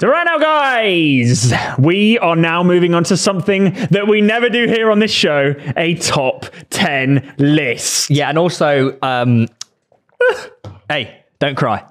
So right now, guys, we are now moving on to something that we never do here on this show: a top ten list. Yeah, and also, um, hey, don't cry.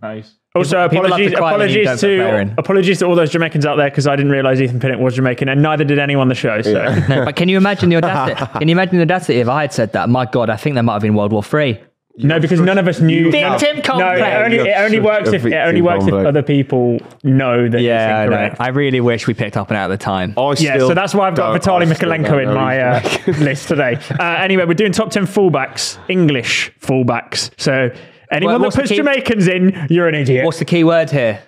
Nice. Also, People love to apologies, cry when you apologies don't put player to apologies to all those Jamaicans out there because I didn't realize Ethan Pinnock was Jamaican, and neither did anyone on the show. So No, but can you imagine the audacity? can you imagine the audacity if I had said that? My God, I think there might have been World War Three. No, because none of us knew. Victim no, complex. No, it only, it only works if it only victim works if other people know that Yeah, I it's know. incorrect. I really wish we picked up on it at the time. I Yeah, still so that's why I've got don't- Vitaly I Mykolenko in my uh, list today. Uh, anyway, we're doing top 10 fullbacks, English fullbacks. So anyone Well, that puts key- Jamaicans in, you're an idiot. What's the key word here?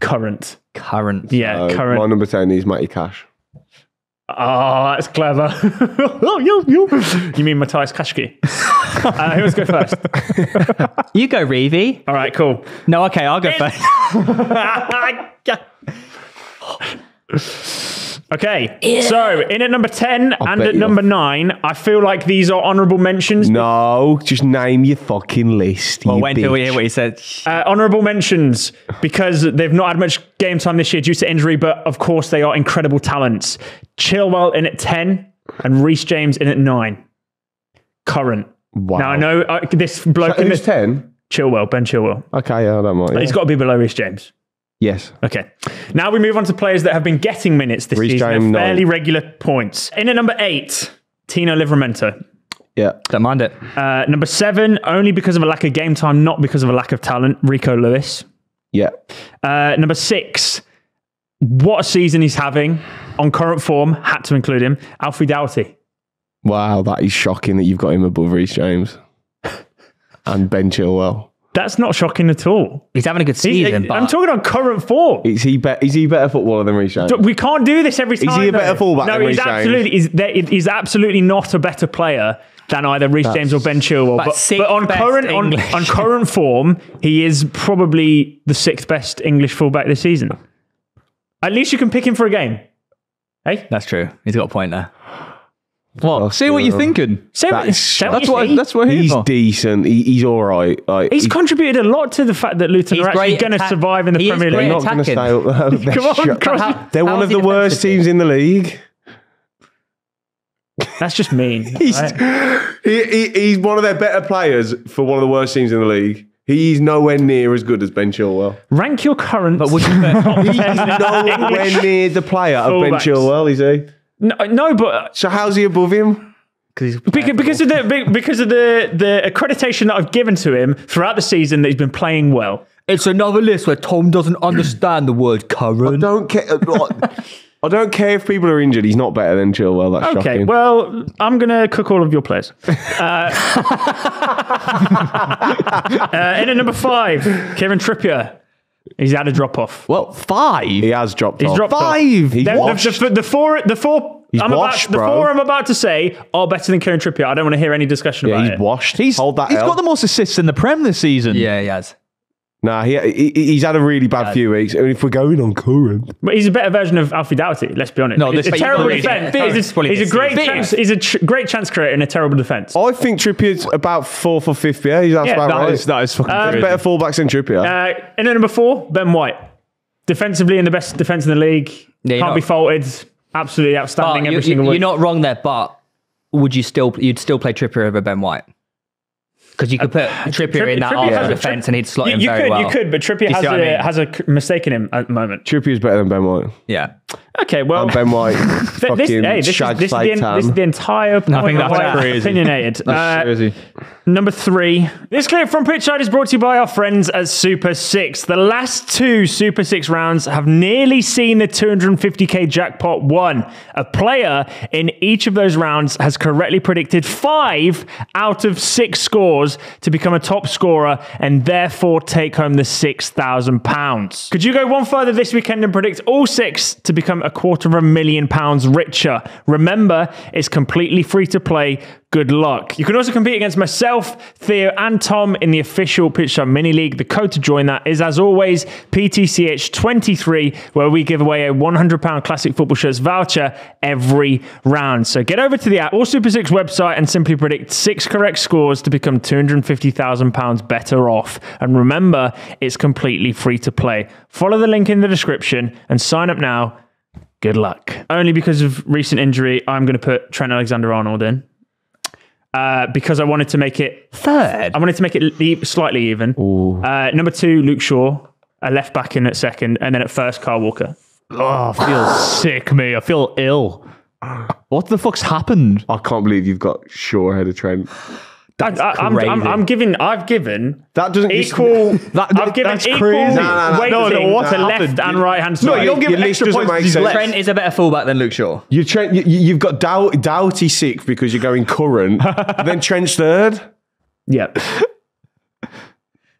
current? Current. Yeah, Uh, current. My number 10 is Matty Cash. Oh, that's clever. Oh, you, you. you mean Matthias Kashki? uh, who wants to go first? You go, Reevy. All right, cool. No, okay, I'll go first. Okay, so in at number 10 and at you number 9, I feel like these are honourable mentions. No, just name your fucking list. well, you wait until we hear what he said. Uh, honourable mentions because they've not had much game time this year due to injury, but of course they are incredible talents. Chilwell in at 10 and Reece James in at 9. Current. Wow. Now I know uh, this bloke in Who's this 10? Chilwell, Ben Chilwell. Okay, yeah, I don't mind. He's got to be below Reece James. Yes. Okay. Now we move on to players that have been getting minutes this Reece season at James, fairly nine. regular points. In at number 8, Tino Livramento. Yeah. Don't mind it. Uh, number 7, only because of a lack of game time, not because of a lack of talent, Rico Lewis. Yeah. Uh, number six, what a season he's having on current form. Had to include him. Alfie Doughty. Wow, that is shocking that you've got him above Reece James and Ben Chilwell. That's not shocking at all. He's having a good He's- season, but I'm talking on current form. Is he, be- is he a better footballer than Reece James? We can't do this every time. Is he a better though. fullback No, than he's Reece James? absolutely. He's, there- he's absolutely not a better player than either Reece James or Ben Chilwell. But But, but on current on, on current form, he is probably the sixth best English fullback this season. At least you can pick him for a game. Hey, that's true. He's got a point there. What? Say what you're thinking. say what, That's- say That's you what. I, see. that's what He's he's for. decent. He, he's all right. Like, He's he- contributed a lot to the fact that Luton He's are actually great going to attack- survive in the he is Premier great League. not going to stay attacking. up there. They're Come on, shut- Chris. How- They're how one is of he the worst defensively? teams in the league. That's just mean. He's, right? he, he, he's one of their better players for one of the worst teams in the league. He's nowhere near as good as Ben Chilwell. Rank your current. But would you put, He's nowhere near the player of Ben Fullbacks. Chilwell, is he? No, no, but So how's he above him? because, because of the be- because of the the accreditation that I've given to him throughout the season that he's been playing well. it's another list where Tom doesn't understand the word current. Don't care. I don't care if people are injured. He's not better than Chilwell. That's Okay, shocking. well, I'm gonna cook all of your players. Uh, uh, in at number five, Kieran Trippier. He's had a drop off. Well, five. he has dropped He's off. dropped off. Five. He's The, the, washed. the, the four, the four, He's I'm washed, about, the bro. four I'm about to say are better than Kieran Trippier. I don't want to hear any discussion yeah, about he's it. washed. He's, Hold that he's L. got the most assists in the Prem this season. Yeah, he has. Nah, he, he, he's had a really bad few weeks. And if we're going on current, But he's a better version of Alfie Doughty. Let's be honest. No, He's this- a terrible defense. it. He's, a, he's a great deceived. chance. He's a tr- great chance creator in a terrible defense. I think Trippier's about fourth or fifth. Yeah, he's that's Yeah, about That right. is that is fucking Um, better fullbacks than Trippier. Uh, and then number four, Ben White. Defensively in the best defense in the league. Yeah, Can't not- be faulted. Absolutely But outstanding you, every single you, week. you're not wrong there, but would you still you'd still play Trippier over Ben White? Because you could put uh, Trippier Tripp- in that Trippier Arsenal has a- defence and he'd slot you, in you very could, well. you could, but Trippier has see a, mean? has a c- mistake in him at the moment. Trippier is better than Ben White. Yeah. Okay, well, And Ben White, th- this, hey, this, is, this, is the, fake en- tan. this is the entire point I think of that's why crazy. opinionated. That's Uh, crazy. Number three. This clip from Pitchside is brought to you by our friends at Super Six. The last two Super Six rounds have nearly seen the 250k jackpot won. A player in each of those rounds has correctly predicted five out of six scores to become a top scorer and therefore take home the £6,000. Could you go one further this weekend and predict all six to become a quarter of a million pounds richer? Remember, it's completely free to play good luck. You can also compete against myself, Theo, and Tom in the official Pitch Side Mini League. The code to join that is, as always, PTCH23, where we give away a £100 Classic Football Shirts voucher every round. So get over to the app or Super Six website and simply predict six correct scores to become £250,000 better off. And remember, it's completely free to play. Follow the link in the description and sign up now. Good luck. Only because of recent injury, I'm going to put Trent Alexander Arnold in. Uh, because I wanted to make it Third. I wanted to make it le- slightly even. Uh, number two, Luke Shaw, a left back in at second, and then at first, Kyle Walker. Oh, I feel sick, me. I feel ill. What the fuck's happened? I can't believe you've got Shaw ahead of Trent. I, I, I'm, I'm. I'm giving. I've given That doesn't equal. That- I've given that's equal crazy. No, no, no, weighting no, no, what to happened? left and right hand No, you don't give Your extra points make sense. Trent is a better fullback than Luke Shaw. You Trent, you, you've got Dow, Doughty sick because you're going current. then Trent's third. yeah.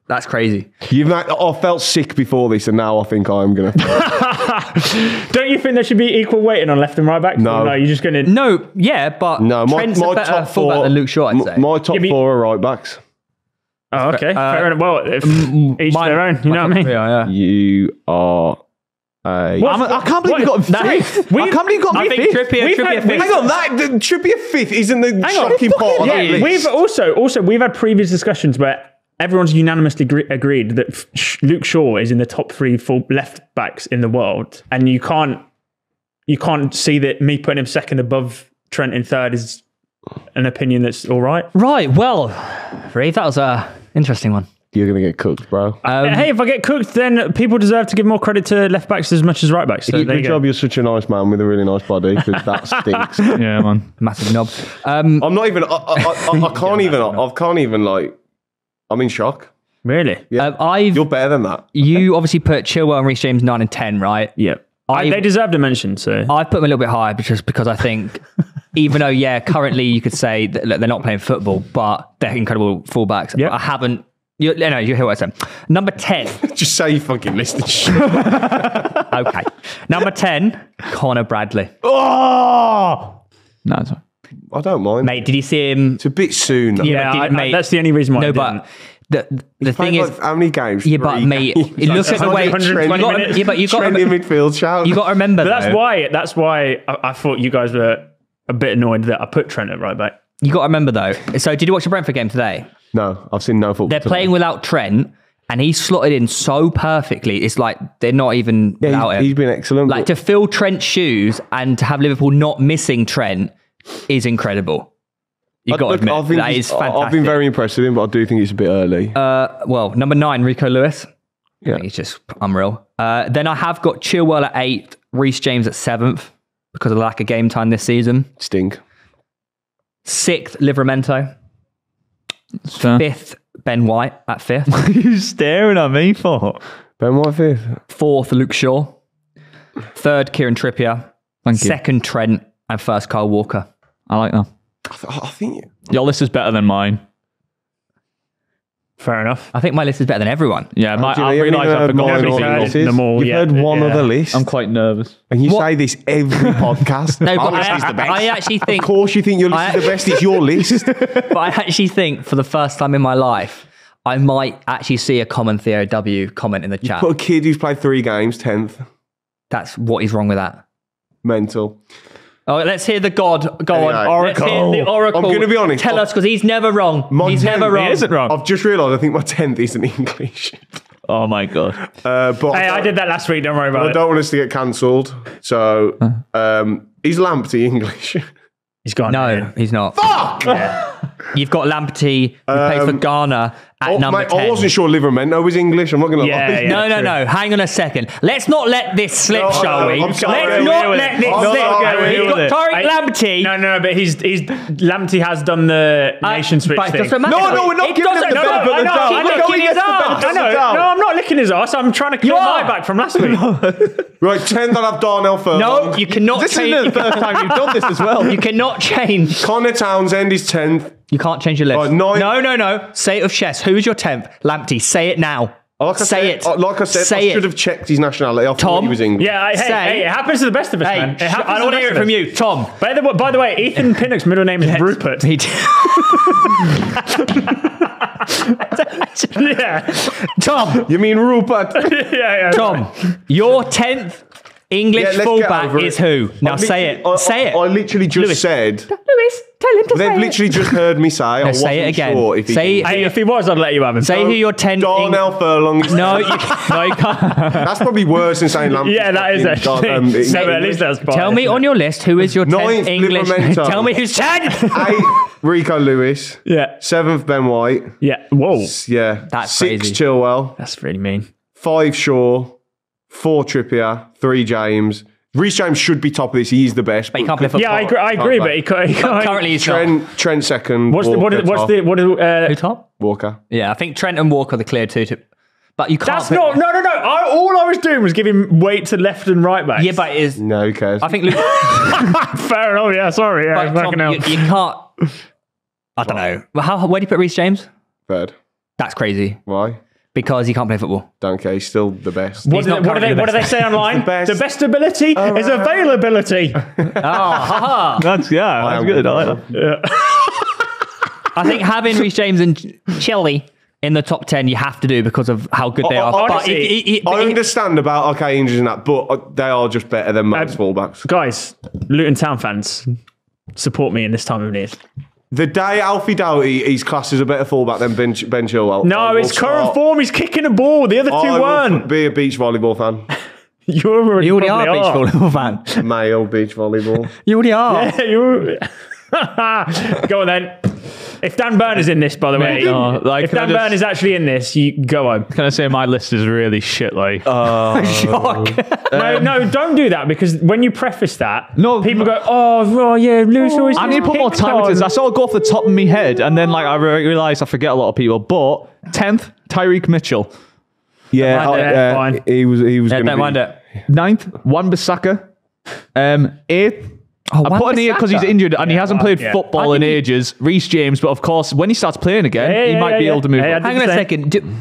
That's crazy. You've not, I felt sick before this, and now I think I'm gonna. Don't you think there should be equal weighting on left and right back? No. No, you're just going to. No, yeah, but No, my, Trent's my a better top fullback four. than Luke Shaw, I'd m- say. My top Yeah, four are right backs. Oh, okay. Uh, Fair enough. Well, if, each Mine- their own. You know what I mean? Yeah, yeah. You are a. I'm, I can't believe you got him fifth. we- I can't believe you got I me think fifth. Trippier, We've Trippier had- fifth. Hang on, that the Trippier fifth isn't the shocking part Yeah, we've also also we've had previous discussions where everyone's unanimously gre- agreed that F- Luke Shaw is in the top three full left backs in the world, and you can't you can't see that me putting him second above Trent in third is an opinion that's all right. Right, well, Reeve, that was a interesting one. You're gonna get cooked, bro. Um, hey, if I get cooked, then people deserve to give more credit to left backs as much as right backs. So Good you job. You're such a nice man with a really nice body because that stinks. Yeah, man. massive knob. Um, I'm not even. I, I, I, I can't even. I can't even like. I'm in shock. Really? Yeah. um, I've You're better than that. you obviously put Chilwell and Reece James nine and ten, right? Yeah. I, I've- they deserved a mention. So I've put them a little bit higher just because I think, even though yeah, currently you could say that look, they're not playing football, but they're incredible fullbacks. Yep. I haven't. You, no, you hear what I said. Number ten. Just say you fucking listen to shit. Okay. Number ten. Connor Bradley. Oh! No, it's fine. I don't mind. Mate, did you see him? It's a bit soon. Yeah, yeah, I- I- mate, that's the only reason why. I No, didn't. but the the Played thing like is, how many games? yeah, but mate, games. you look at the way. 120 You got, yeah, but you got Trent to midfield shout. you got to remember But that's though, why. That's why I, I thought you guys were a bit annoyed that I put Trent at right back. you got to remember though. So, did you watch the Brentford game today? No, I've seen no football. They're today. playing without Trent, and he's slotted in so perfectly. It's like they're not even Yeah, without he's, him. he's been excellent. like to fill Trent's shoes and to have Liverpool not missing Trent is incredible. You got to admit I think that he's- is fantastic. I've been very impressed with him, but I do think it's a bit early. Uh, well, number nine, Rico Lewis. Yeah. I think he's just unreal. Uh, then I have got Chilwell at eighth, Reece James at seventh because of the lack of game time this season. Stink. Sixth, Livramento. Fair. Fifth, Ben White at fifth. What are you staring at me for? Ben White fifth. Fourth, Luke Shaw. Third, Kieran Trippier. Thank you. Second, Trent. And first, Kyle Walker. I like that. I, th- I think. Your list is better than mine. Fair enough. I think my list is better than everyone. Yeah, my, oh, you I you haven't realise I've forgot mine Nobody's everything. or them all You've yet, heard one yeah. other list, I'm quite nervous. and you What? say this every podcast. No, Our but list I, is the best. I actually think, of course, you think your list I- is the best. It's your list. but I actually think for the first time in my life, I might actually see a common Theo W comment in the chat. Put a kid who's played three games, tenth. That's what is wrong with that. Mental. Oh, let's hear the God. Go on, Anyway. Let's hear the Oracle. I'm gonna be honest. Tell us because he's never wrong. My he's tenth- never wrong. He isn't wrong. I've just realised. I think my tenth isn't English. Oh my god. Uh, but Hey, I did that last week. Don't worry I about it. I don't want us to get cancelled. So, um, is Lamptey English? He's gone. No, he's not. Fuck! You've got Lamptey, who plays for Ghana at Oh, number mate, 10. I wasn't sure Livramento oh, was English. I'm not going to Yeah, lie. yeah. No, no, true. no. Hang on a second. Let's not let this slip, No, shall no, we? I'm Let's sorry. not let this with it. slip. I'm sorry, You've got Tariq it. Lamptey. No, no, but he's he's Lamptey has done the nation switch thing. No, no, we're not It giving him the no, no, benefit of the doubt. keep We're licking his ass. I know. No, I'm not licking his ass. I'm trying to clear You my back from last week. Right, 10th, I'll have Darnell first. No, you cannot This isn't the first time you've done this as well. You cannot change. Connor Townsend is 10th. You can't change your list. Right, nine- No, no, no. Say it of chess. Who is your tenth? Lamptey. Say it now. Like I Say said, it. uh, Like I said, Say I should it. have checked his nationality. I thought Tom? he was English. Yeah, I, hey, Say- hey, it happens to the best of us, Hey, man. It happens I to don't want to hear best it from us. you, Tom. By the, by the way, Ethan Pinnock's middle name is Rupert. He- yeah. Tom, You mean Rupert? yeah, yeah. Tom, your tenth English Yeah, let's get fullback over it. is who? Now I say literally- it. say I, it. I literally just Lewis. said. Lewis, tell him to They've literally just heard me say. I wasn't say it again. Sure if he Say- can- Hey, if he was, I'd let you have him. Say who your ten. Darnell Furlong. is- no, you, no, you can't. That's probably worse than saying Lampard. Yeah, that is actually. Um, so at least that's fine. Tell me on your list who is your Ninth, tenth English. Livramento. Tell me who's ten. Eight, Rico Lewis. Yeah. Seventh, Ben White. Yeah. Whoa. Yeah. That's Six, crazy. Chilwell. That's really mean. Five, Shaw. Four, Trippier. Three, James. Reece James should be top of this. He's the best. But he can't play football. Yeah, I agree, I agree but he can't. He can't Currently, he's not. Trent, Trent second. what's the, Walker is, what's top. the, what is, uh, Who top? Walker. Yeah, I think Trent and Walker are the clear two. To, but you can't. that's put- not, no, no, no. I, all I was doing was giving weight to left and right back. Yeah, but it is. No, who cares? I think Luke. Fair enough, yeah, sorry. Yeah, but Tom, you, you can't. I don't know. Well, how, where do you put Reece James? Third. That's crazy Why? Because he can't play football. Don't care. He's still the best. What, He's do, not what, do they, the what do they say online? The best. The best ability is availability. That's yeah, that's am good. good. I like that. I think having Reece James and Chelsea in the top ten, you have to do because of how good they Oh, are. oh, but honestly, it- it- it- I it- understand about okay injuries and that, but uh, they are just better than most fullbacks. Guys, Luton Town fans, support me in this time of need. The day Alfie Doughty, he's classed as a better fullback than Ben, ben Chilwell. No, will it's current start- form. He's kicking a ball. The other two I weren't. be a beach volleyball fan. You already, you already are a beach volleyball fan. Male beach volleyball. You already are. Yeah, you. go on then. If Dan Burn is in this, by the way, no, like, if Dan just- Burn is actually in this, you go home. Can I say my list is really shit? Like, Shock. no, no, don't do that because when you preface that, No, people go, "Oh, well, yeah, Lewis always." I need to put more picked time into this. I sort of go off the top of my head, and then like I re- realize I forget a lot of people. But tenth, Tyrick Mitchell. Yeah, mind it, uh, fine. he was. He was. Yeah, gonna don't be- mind it. Ninth, Wan Bissaka. Um, eighth. Oh, I put in here because he's injured and he hasn't played yeah. football in ages. Reece James, but of course, when he starts playing again, Yeah, he might yeah, be yeah. able to move. Hey, I Hang on a second. Do,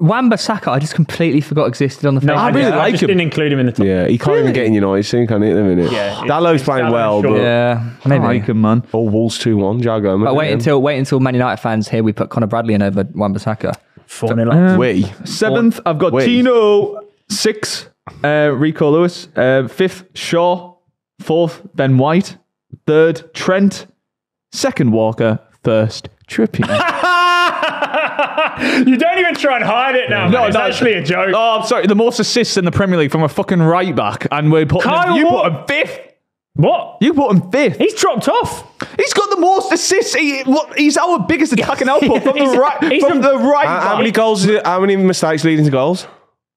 Wan Bissaka, I just completely forgot existed on the face. No, I of really it. I like just him. didn't include him in the top. Yeah, he can't even get in United soon, can he? At the minute. Yeah, Dalot's playing Dallow, well, sure. but Yeah, I maybe. like him, man. oh, Wolves two one. Joe Gomez. But wait until wait until Man United fans here. We put Conor Bradley in over Wan Bissaka. Four nil up. we. Seventh, I've got Wait. Tino. Six, uh, Rico Lewis. Uh, fifth, Shaw. Fourth, Ben White. Third, Trent. Second, Walker. First, Trippier. you don't even try and hide it now. No, it's no. actually a joke. oh, I'm sorry. The most assists in the Premier League from a fucking right back, and we're putting him, you Walker- put him fifth. What? You put him fifth. He's dropped off. He's got the most assists. He, what, he's our biggest attacking output from the right. he's From the- the right. How, how many goals? Is it, how many mistakes leading to goals?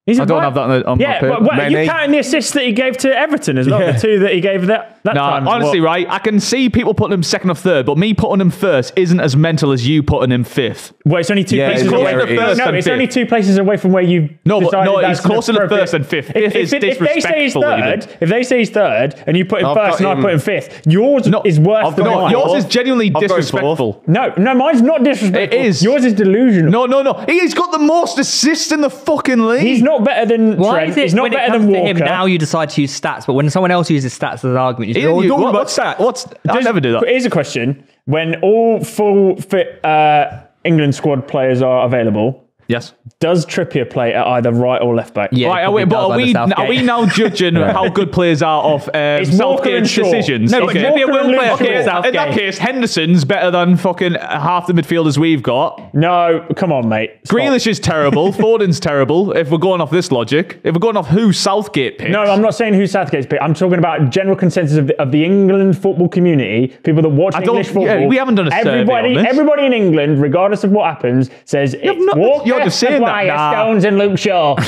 He's a I don't right- have that on, the, on my Yeah, paper. but what, are you Many. counting the assists that he gave to Everton as well? Yeah. The two that he gave that, that No, time. honestly, What? right? I can see people putting him second or third, but me putting him first isn't as mental as you putting him fifth. Well, it's only two Yeah, places it's away. closer no, first no, it's fifth. only two places away from where you. No, but- decided no, that's he's closer to first than fifth. If, Fifth is if, if they say he's disrespectful even. third, if they say he's third, and you put him I've first and got I put him fifth, yours No, is worse I've than No, mine. yours is genuinely I've got him fourth. disrespectful. No, no, mine's not disrespectful. It is. Yours is delusional. No, no, no. He's got the most assists in the fucking league. He's not better than Why Trent. is it He's not better than Walker. him now you decide to use stats, but when someone else uses stats as an argument, you Ian, say, oh, you- you're what- what's that? What's? I Just- never do that. Here's a question: When all full fit uh, England squad players are available, Yes. does Trippier play at either right or left back? Yeah, right, are we, but are we, are we now judging how good players are off um, It's Walker and Southgate's decisions? No, but okay. Trippier will play okay, against in that case, Henderson's better than fucking half the midfielders we've got. No, come on, mate. Stop. Grealish is terrible. Foden's terrible. If we're going off this logic, if we're going off who Southgate picked, No, I'm not saying who Southgate's picked. I'm talking about general consensus of the, of the England football community, people that watch I don't- English football. yeah, we haven't done a survey everybody, on this. Everybody in England, regardless of what happens, says it's not- Walker, you're just saying that. Nah. Stones, and Luke Shaw.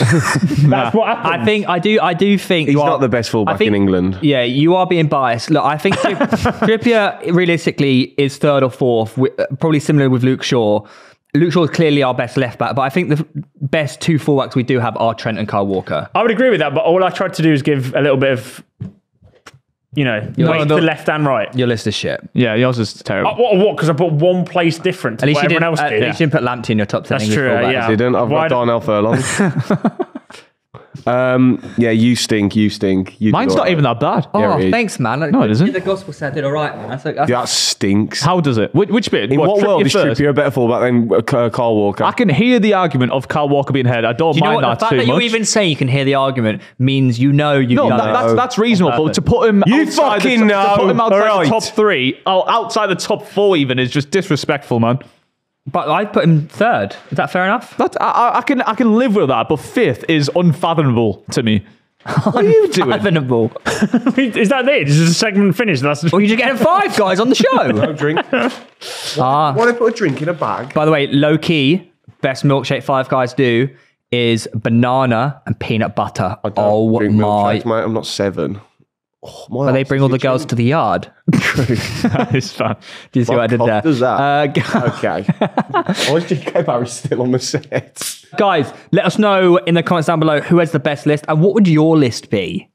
That's what happens. I think I do. I do think He's you are- not the best fullback think- in England. Yeah, you are being biased. Look, I think Tri- Trippier realistically is third or fourth, uh, probably similar with Luke Shaw. Luke Shaw is clearly our best left back, but I think the best two fullbacks we do have are Trent and Kyle Walker. I would agree with that, but all I tried to do is give a little bit of you know, No, weight no. to left and right. Your list is shit. Yeah, yours is terrible. Uh, what? What? Because I put one place different to At least what you everyone didn't. else At did. least you didn't put Lamptey in your top ten. That's English true, fullbacks. yeah. Didn't. I've Why got do- Darnell Furlong. um, yeah, you stink. You stink. You Mine's not right. even that bad. Oh, Yeah, it is. thanks, man. No, it isn't. The gospel said did all right, man. That's, that's, That stinks. How does it? Which, which bit? In what, world is first? Trippier a better fullback than uh, Kyle Walker? I can hear the argument of Kyle Walker being ahead. I don't Do you know mind what? The that fact too that much. you even say you can hear the argument means you know you've no, done that, it. that's that's reasonable. But to put him You outside the, fucking to put know, him outside alright. the top three, oh, outside the top four even is just disrespectful, man. But I put him third. Is that fair enough? That I, I- I can I can live with that, but fifth is unfathomable to me. What are you doing? Fathomable. Is that it? Is the segment finished? That's Well, you just getting five guys on the show. drink. ah. Why do I put a drink in a bag? By the way, low key, best milkshake five guys do is banana and peanut butter. I don't Oh drink my! milkshakes, mate. I'm not seven. Oh, But they bring all the girls to the yard. that is fun. Do you see what, I did there? does that? Uh, Okay. Why is J.K. Barry still on the set? guys, let us know in the comments down below who has the best list and what would your list be?